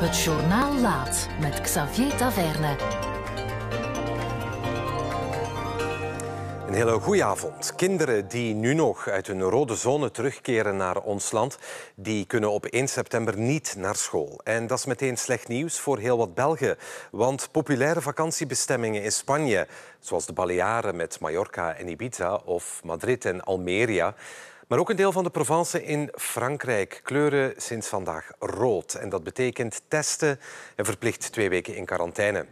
Het journaal laat met Xavier Taverne. Een hele goede avond. Kinderen die nu nog uit hun rode zone terugkeren naar ons land, die kunnen op 1 september niet naar school. En dat is meteen slecht nieuws voor heel wat Belgen. Want populaire vakantiebestemmingen in Spanje, zoals de Balearen met Mallorca en Ibiza of Madrid en Almeria, maar ook een deel van de Provence in Frankrijk kleuren sinds vandaag rood. En dat betekent testen en verplicht twee weken in quarantaine.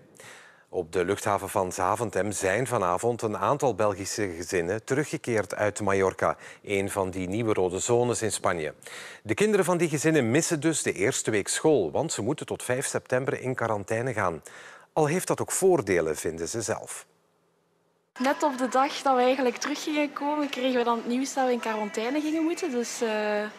Op de luchthaven van Zaventem zijn vanavond een aantal Belgische gezinnen teruggekeerd uit Mallorca, een van die nieuwe rode zones in Spanje. De kinderen van die gezinnen missen dus de eerste week school, want ze moeten tot 5 september in quarantaine gaan. Al heeft dat ook voordelen, vinden ze zelf. Net op de dag dat we eigenlijk terug gingen komen, kregen we dan het nieuws dat we in quarantaine gingen moeten. Dus uh,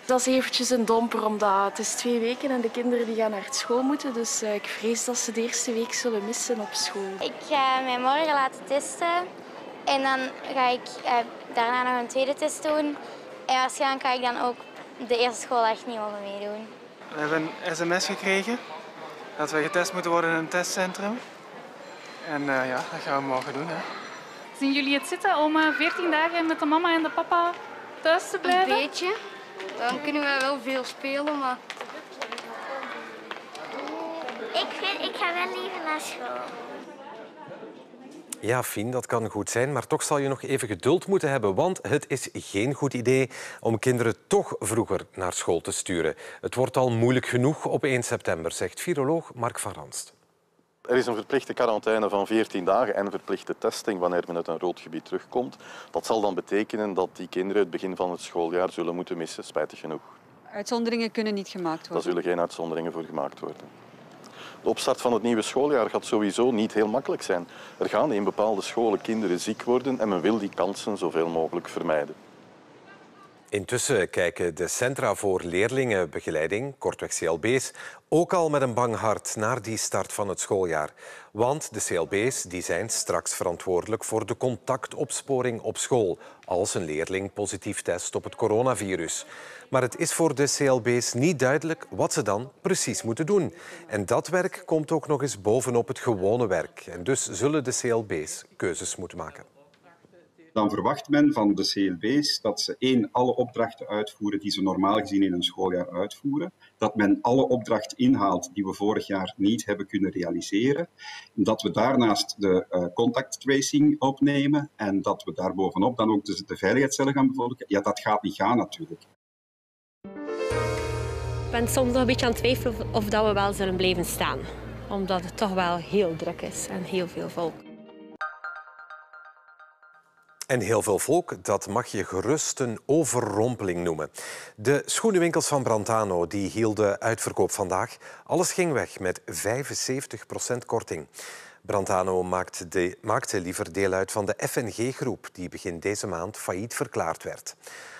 dat is eventjes een domper, omdat het is twee weken en de kinderen die gaan naar school moeten. Dus uh, ik vrees dat ze de eerste week zullen missen op school. Ik ga mij morgen laten testen en dan ga ik uh, daarna nog een tweede test doen. En waarschijnlijk ga ik dan ook de eerste school echt niet mogen meedoen. We hebben een sms gekregen dat we getest moeten worden in een testcentrum. En ja, dat gaan we morgen doen. Hè. Zien jullie het zitten om 14 dagen met de mama en de papa thuis te blijven? Een beetje. Dan kunnen we wel veel spelen, maar... Ik, vind, ik ga wel liever naar school. Ja, Fien, dat kan goed zijn, maar toch zal je nog even geduld moeten hebben, want het is geen goed idee om kinderen toch vroeger naar school te sturen. Het wordt al moeilijk genoeg op 1 september, zegt viroloog Mark van Ranst. Er is een verplichte quarantaine van 14 dagen en verplichte testing wanneer men uit een rood gebied terugkomt. Dat zal dan betekenen dat die kinderen het begin van het schooljaar zullen moeten missen, spijtig genoeg. Uitzonderingen kunnen niet gemaakt worden? Daar zullen geen uitzonderingen voor gemaakt worden. De opstart van het nieuwe schooljaar gaat sowieso niet heel makkelijk zijn. Er gaan in bepaalde scholen kinderen ziek worden en men wil die kansen zoveel mogelijk vermijden. Intussen kijken de Centra voor Leerlingenbegeleiding, kortweg CLB's, ook al met een bang hart naar die start van het schooljaar. Want de CLB's die zijn straks verantwoordelijk voor de contactopsporing op school als een leerling positief test op het coronavirus. Maar het is voor de CLB's niet duidelijk wat ze dan precies moeten doen. En dat werk komt ook nog eens bovenop het gewone werk. En dus zullen de CLB's keuzes moeten maken dan verwacht men van de CLB's dat ze één, alle opdrachten uitvoeren die ze normaal gezien in een schooljaar uitvoeren. Dat men alle opdrachten inhaalt die we vorig jaar niet hebben kunnen realiseren. Dat we daarnaast de uh, contact tracing opnemen en dat we daarbovenop dan ook de, de veiligheidscellen gaan bevolken. Ja, dat gaat niet gaan natuurlijk. Ik ben soms nog een beetje aan het twijfelen of dat we wel zullen blijven staan. Omdat het toch wel heel druk is en heel veel volk. En heel veel volk, dat mag je gerust een overrompeling noemen. De schoenenwinkels van Brantano die hielden uitverkoop vandaag. Alles ging weg met 75% korting. Brantano maakte, de, maakte liever deel uit van de FNG-groep... die begin deze maand failliet verklaard werd.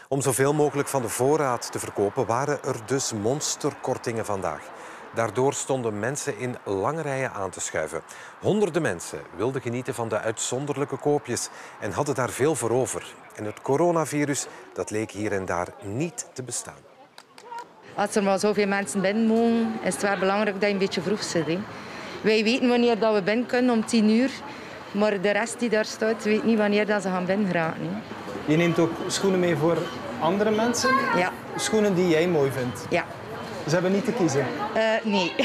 Om zoveel mogelijk van de voorraad te verkopen... waren er dus monsterkortingen vandaag. Daardoor stonden mensen in lange rijen aan te schuiven. Honderden mensen wilden genieten van de uitzonderlijke koopjes en hadden daar veel voor over. En het coronavirus dat leek hier en daar niet te bestaan. Als er maar zoveel mensen binnen mogen, is het wel belangrijk dat je een beetje vroeg zit. Hè. Wij weten wanneer dat we binnen kunnen, om tien uur. Maar de rest die daar staat, weet niet wanneer dat ze gaan binnen geraken. Je neemt ook schoenen mee voor andere mensen? Ja. Schoenen die jij mooi vindt? Ja. Ze hebben niet te kiezen? Uh, nee.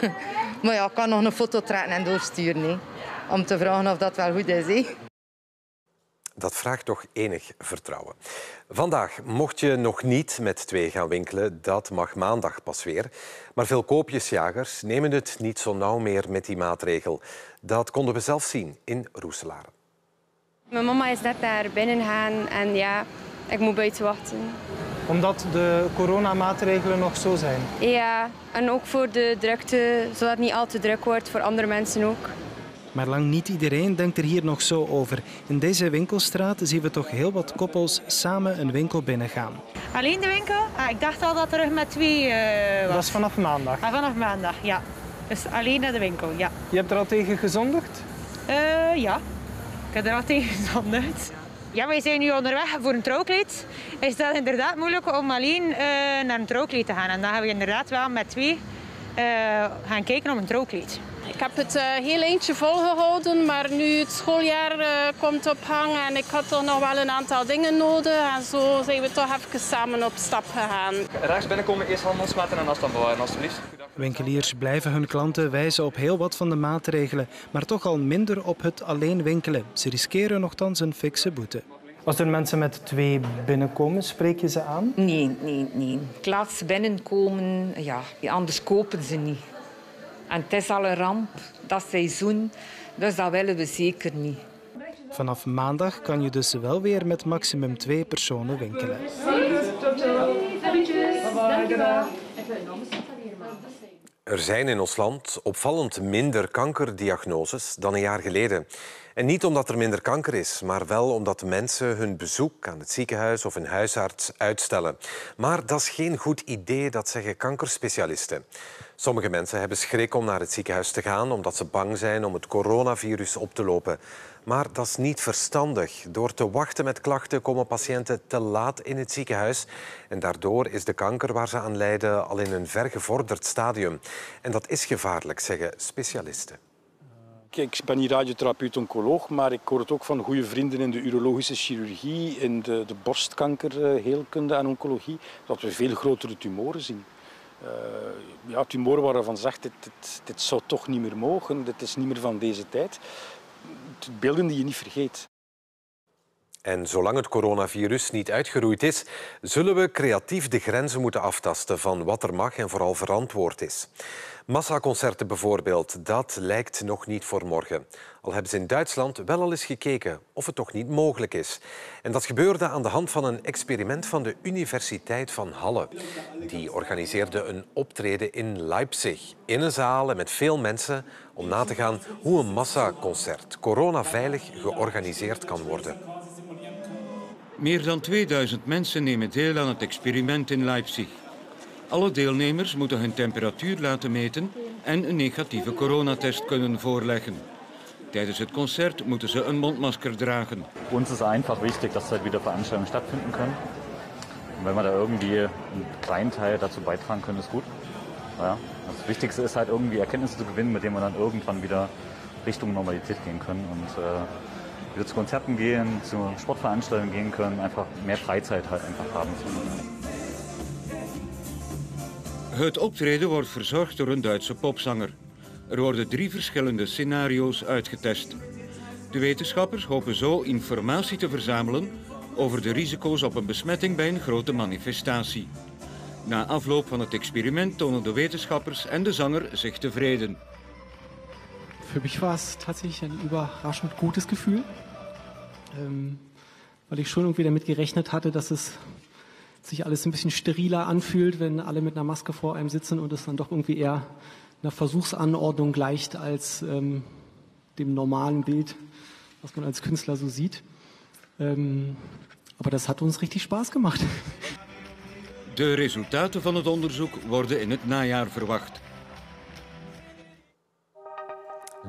maar ja, ik kan nog een foto trekken en doorsturen. Hè. Om te vragen of dat wel goed is. Hè. Dat vraagt toch enig vertrouwen. Vandaag mocht je nog niet met twee gaan winkelen. Dat mag maandag pas weer. Maar veel koopjesjagers nemen het niet zo nauw meer met die maatregel. Dat konden we zelf zien in Roeselare. Mijn mama is net daar binnen gaan en ja, ik moet buiten wachten omdat de coronamaatregelen nog zo zijn? Ja, en ook voor de drukte, zodat het niet al te druk wordt voor andere mensen ook. Maar lang niet iedereen denkt er hier nog zo over. In deze winkelstraat zien we toch heel wat koppels samen een winkel binnengaan. Alleen de winkel? Ah, ik dacht al dat er met twee uh, was. Dat is vanaf maandag? Ah, vanaf maandag, ja. Dus alleen naar de winkel, ja. Je hebt er al tegen gezondigd? Uh, ja, ik heb er al tegen gezondigd. Ja, wij zijn nu onderweg voor een trouwkleed. Is dat inderdaad moeilijk om alleen uh, naar een trouwkleed te gaan. En dan gaan we inderdaad wel met twee uh, gaan kijken om een trouwkleed. Ik heb het uh, heel eentje volgehouden, maar nu het schooljaar uh, komt op hang en ik had toch nog wel een aantal dingen nodig. En zo zijn we toch even samen op stap gegaan. Rechts binnenkomen, eerst handelsmaten en afstand bewaren, alstublieft. Winkeliers blijven hun klanten wijzen op heel wat van de maatregelen, maar toch al minder op het alleen winkelen. Ze riskeren nogthans een fikse boete. Als er mensen met twee binnenkomen, spreek je ze aan? Nee, nee, nee. Ik laat ze binnenkomen, ja, anders kopen ze niet. En het is al een ramp, dat seizoen, dus dat willen we zeker niet. Vanaf maandag kan je dus wel weer met maximum twee personen winkelen. Er zijn in ons land opvallend minder kankerdiagnoses dan een jaar geleden. En niet omdat er minder kanker is, maar wel omdat mensen hun bezoek aan het ziekenhuis of een huisarts uitstellen. Maar dat is geen goed idee, dat zeggen kankerspecialisten. Sommige mensen hebben schrik om naar het ziekenhuis te gaan omdat ze bang zijn om het coronavirus op te lopen. Maar dat is niet verstandig. Door te wachten met klachten komen patiënten te laat in het ziekenhuis. En daardoor is de kanker waar ze aan lijden al in een vergevorderd stadium. En dat is gevaarlijk, zeggen specialisten. Ik ben hier radiotherapeut-oncoloog, maar ik hoor het ook van goede vrienden in de urologische chirurgie, in de, de borstkankerheelkunde en oncologie, dat we veel grotere tumoren zien. Uh, ja, tumoren waarvan zegt, dit, dit, dit zou toch niet meer mogen, dit is niet meer van deze tijd. Beelden die je niet vergeet. En zolang het coronavirus niet uitgeroeid is, zullen we creatief de grenzen moeten aftasten van wat er mag en vooral verantwoord is. Massaconcerten bijvoorbeeld, dat lijkt nog niet voor morgen. Al hebben ze in Duitsland wel al eens gekeken of het toch niet mogelijk is. En dat gebeurde aan de hand van een experiment van de Universiteit van Halle. Die organiseerde een optreden in Leipzig, in een zaal en met veel mensen, om na te gaan hoe een massaconcert coronaveilig georganiseerd kan worden. Meer dan 2000 mensen nemen deel aan het experiment in Leipzig. Alle deelnemers moeten hun temperatuur laten meten en een negatieve coronatest kunnen voorleggen. Tijdens het concert moeten ze een mondmasker dragen. Ons is einfach wichtig, dat er wieder Veranstaltungen stattfinden können. Und wenn wir da irgendwie einen kleinen Teil dazu beitragen können, ist gut. Ja, das Wichtigste ist halt irgendwie Erkenntnisse zu gewinnen, mit denen wir dann irgendwann wieder Richtung Normalität gehen können äh, wieder zu Konzerten gehen, zu Sportveranstaltungen gehen können, einfach mehr Freizeit halt einfach haben. Het optreden wordt verzorgd door een Duitse popzanger. Er worden drie verschillende scenario's uitgetest. De wetenschappers hopen zo informatie te verzamelen over de risico's op een besmetting bij een grote manifestatie. Na afloop van het experiment tonen de wetenschappers en de zanger zich tevreden. Für mich war es tatsächlich ein überraschend gutes Gefühl, ähm, weil ich schon irgendwie damit gerechnet hatte, dass es sich alles ein bisschen steriler anfühlt, wenn alle mit einer Maske vor einem sitzen und es dann doch irgendwie eher einer Versuchsanordnung gleicht als ähm, dem normalen Bild, was man als Künstler so sieht. Ähm, aber das hat uns richtig Spaß gemacht. De resultaten van het onderzoek worden in het najaar verwacht.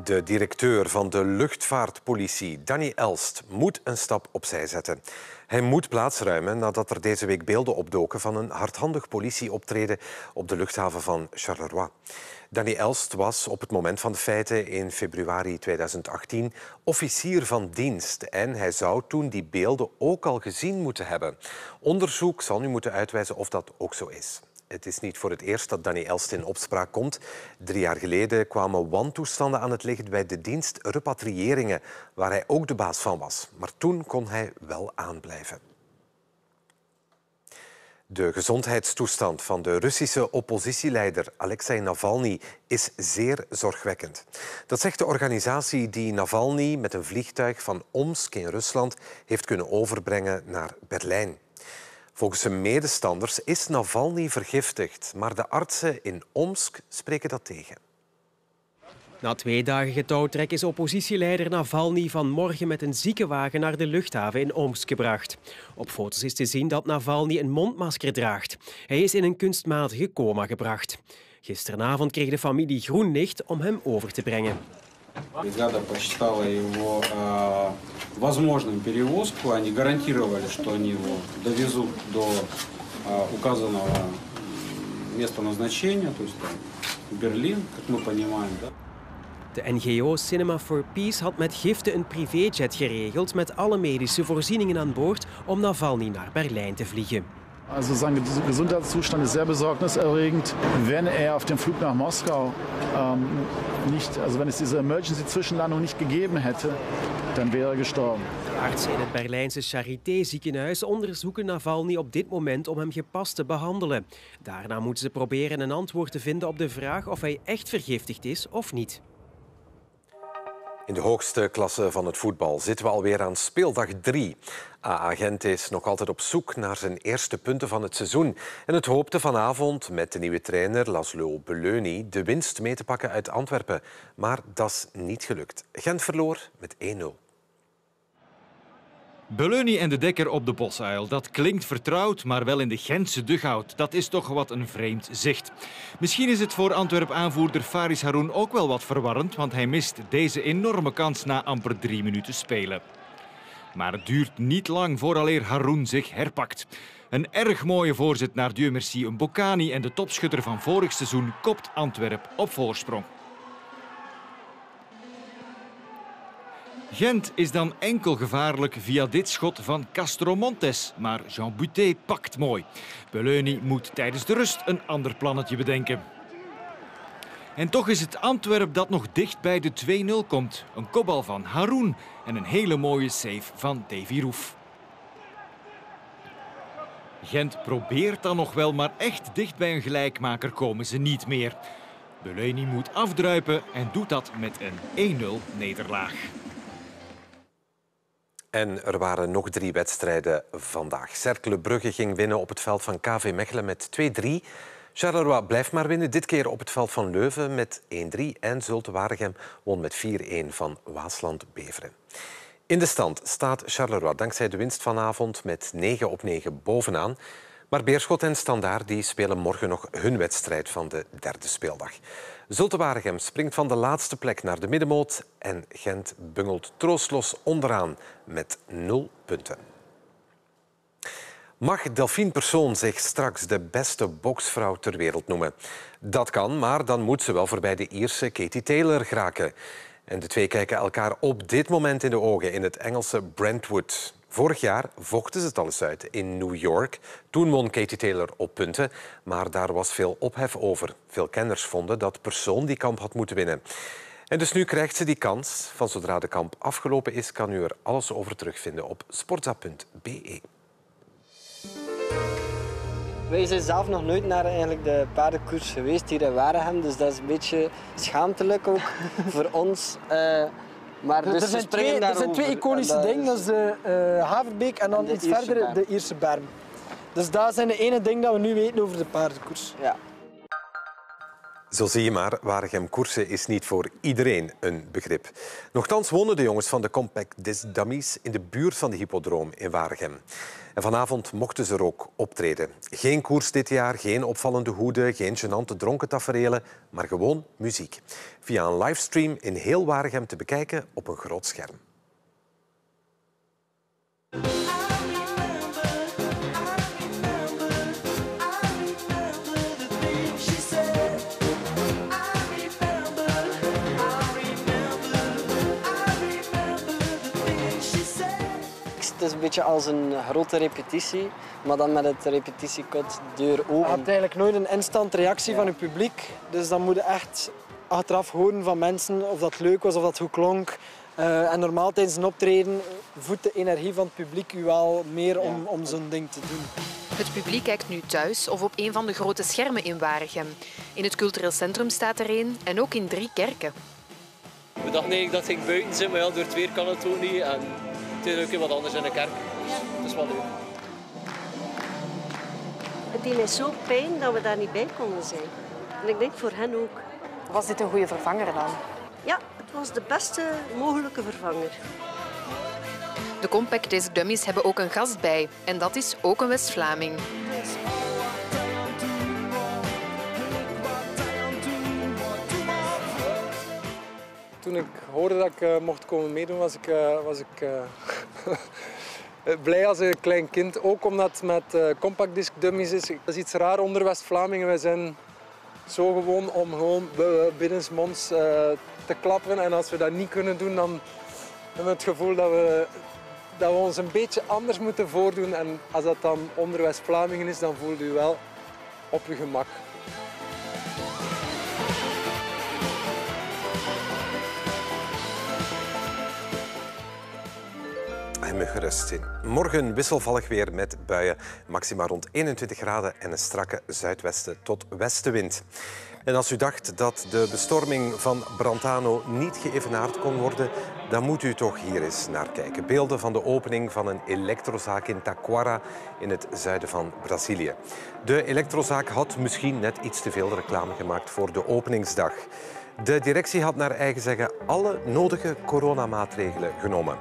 De directeur van de luchtvaartpolitie, Danny Elst, moet een stap opzij zetten. Hij moet plaatsruimen nadat er deze week beelden opdoken van een hardhandig politieoptreden op de luchthaven van Charleroi. Danny Elst was op het moment van de feiten in februari 2018 officier van dienst en hij zou toen die beelden ook al gezien moeten hebben. Onderzoek zal nu moeten uitwijzen of dat ook zo is. Het is niet voor het eerst dat Danny Elst in opspraak komt. Drie jaar geleden kwamen wantoestanden aan het licht bij de dienst repatriëringen, waar hij ook de baas van was. Maar toen kon hij wel aanblijven. De gezondheidstoestand van de Russische oppositieleider Alexei Navalny is zeer zorgwekkend. Dat zegt de organisatie die Navalny met een vliegtuig van Omsk in Rusland heeft kunnen overbrengen naar Berlijn. Volgens zijn medestanders is Navalny vergiftigd, maar de artsen in Omsk spreken dat tegen. Na twee dagen getouwtrek is oppositieleider Navalny vanmorgen met een ziekenwagen naar de luchthaven in Omsk gebracht. Op foto's is te zien dat Navalny een mondmasker draagt. Hij is in een kunstmatige coma gebracht. Gisteravond kreeg de familie groen licht om hem over te brengen. Бригада посчитала его э, возможным перевозку. Они гарантировали, что они его довезут до э, указанного места назначения, то есть там, Берлин, как мы понимаем. Да? De NGO Cinema for Peace had met giften een privéjet geregeld met alle medische voorzieningen aan boord om Navalny naar Berlijn te vliegen. Also sein Gesundheitszustand ist sehr besorgniserregend. Wenn er auf dem Flug nach Moskau ähm, nicht, also wenn es diese Emergency-Zwischenlandung nicht gegeben hätte, dann wäre er gestorben. Artsen in het Berlijnse Charité ziekenhuis onderzoeken Navalny op dit moment om hem gepast te behandelen. Daarna moeten ze proberen een antwoord te vinden op de vraag of hij echt vergiftigd is of niet. In de hoogste klasse van het voetbal zitten we alweer aan speeldag 3. AA Gent is nog altijd op zoek naar zijn eerste punten van het seizoen. En het hoopte vanavond met de nieuwe trainer Laszlo Beleuni de winst mee te pakken uit Antwerpen. Maar dat is niet gelukt. Gent verloor met 1-0. Beleuni en de Dekker op de bosuil. Dat klinkt vertrouwd, maar wel in de Gentse dugout. Dat is toch wat een vreemd zicht. Misschien is het voor Antwerp-aanvoerder Faris Haroun ook wel wat verwarrend, want hij mist deze enorme kans na amper drie minuten spelen. Maar het duurt niet lang vooraleer Haroun zich herpakt. Een erg mooie voorzet naar Dieu Merci Mbokani en de topschutter van vorig seizoen kopt Antwerp op voorsprong. Gent is dan enkel gevaarlijk via dit schot van Castro Montes, maar Jean Buté pakt mooi. Beleuni moet tijdens de rust een ander plannetje bedenken. En toch is het Antwerp dat nog dicht bij de 2-0 komt. Een kopbal van Haroun en een hele mooie save van Davy Roef. Gent probeert dan nog wel, maar echt dicht bij een gelijkmaker komen ze niet meer. Beleuni moet afdruipen en doet dat met een 1-0 nederlaag. En er waren nog drie wedstrijden vandaag. Cercle Brugge ging winnen op het veld van KV Mechelen met 2-3. Charleroi blijft maar winnen, dit keer op het veld van Leuven met 1-3. En Zulte Waregem won met 4-1 van Waasland-Beveren. In de stand staat Charleroi dankzij de winst vanavond met 9 op 9 bovenaan. Maar Beerschot en Standaard die spelen morgen nog hun wedstrijd van de derde speeldag. Zulte Waregem springt van de laatste plek naar de middenmoot en Gent bungelt troostlos onderaan met 0 punten. Mag Delphine Persoon zich straks de beste boksvrouw ter wereld noemen? Dat kan, maar dan moet ze wel voorbij de Ierse Katie Taylor geraken. En de twee kijken elkaar op dit moment in de ogen in het Engelse Brentwood. Vorig jaar vochten ze het al eens uit in New York. Toen won Katie Taylor op punten, maar daar was veel ophef over. Veel kenners vonden dat Persoon die kamp had moeten winnen. En dus nu krijgt ze die kans. Van zodra de kamp afgelopen is, kan u er alles over terugvinden op sportza.be. Wij zijn zelf nog nooit naar eigenlijk de paardenkoers geweest hier in Waregem, dus dat is een beetje schaamtelijk ook voor ons. Uh, maar er, dus er, zijn twee, er zijn twee iconische dingen, dat is de uh, Haverbeek en dan iets verder de Ierse berm. Dus dat zijn de ene dingen dat we nu weten over de paardenkoers. Ja. Zo zie je maar, Waregem koersen is niet voor iedereen een begrip. Nochtans wonen de jongens van de Compact des Dummies in de buurt van de hippodroom in Waregem. En vanavond mochten ze er ook optreden. Geen koers dit jaar, geen opvallende hoeden, geen gênante dronken taferelen, maar gewoon muziek. Via een livestream in heel Waregem te bekijken op een groot scherm. Beetje als een grote repetitie, maar dan met het repetitiekot deur open. Je hebt eigenlijk nooit een instant reactie van je publiek. Dus dan moet je echt achteraf horen van mensen of dat leuk was of dat goed klonk. Uh, en normaal tijdens een optreden voedt de energie van het publiek u wel meer om, om zo'n ding te doen. Het publiek kijkt nu thuis of op een van de grote schermen in Waregem. In het cultureel centrum staat er een en ook in drie kerken. We dachten eigenlijk dat ging buiten zijn, maar ja, door het weer kan het ook niet. En het is ook wat anders in de kerk. Dat is wel leuk. Het mij zo pijn dat we daar niet bij konden zijn. En ik denk voor hen ook. Was dit een goede vervanger dan? Ja, het was de beste mogelijke vervanger. De Compact Disc Dummies hebben ook een gast bij. En dat is ook een West-Vlaming. Ik hoorde dat ik uh, mocht komen meedoen, was ik, uh, was ik uh, blij als een klein kind. Ook omdat het met compact disc dummies is. Dat is iets raar onder West-Vlamingen. Wij zijn zo gewoon om gewoon binnensmonds te klappen. En als we dat niet kunnen doen, dan hebben we het gevoel dat we, dat we ons een beetje anders moeten voordoen. En als dat dan onder West-Vlamingen is, dan voelt u wel op uw gemak. Morgen wisselvallig weer met buien. Maxima rond 21 graden en een strakke zuidwesten tot westenwind. En als u dacht dat de bestorming van Brantano niet geëvenaard kon worden, dan moet u toch hier eens naar kijken. Beelden van de opening van een elektrozaak in Taquara in het zuiden van Brazilië. De elektrozaak had misschien net iets te veel reclame gemaakt voor de openingsdag. De directie had naar eigen zeggen alle nodige coronamaatregelen genomen.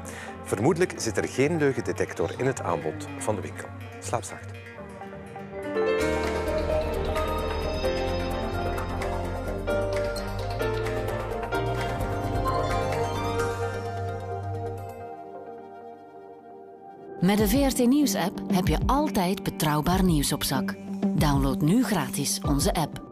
Vermoedelijk zit er geen leugendetector in het aanbod van de winkel. Slaap zacht. Met de VRT Nieuws-app heb je altijd betrouwbaar nieuws op zak. Download nu gratis onze app.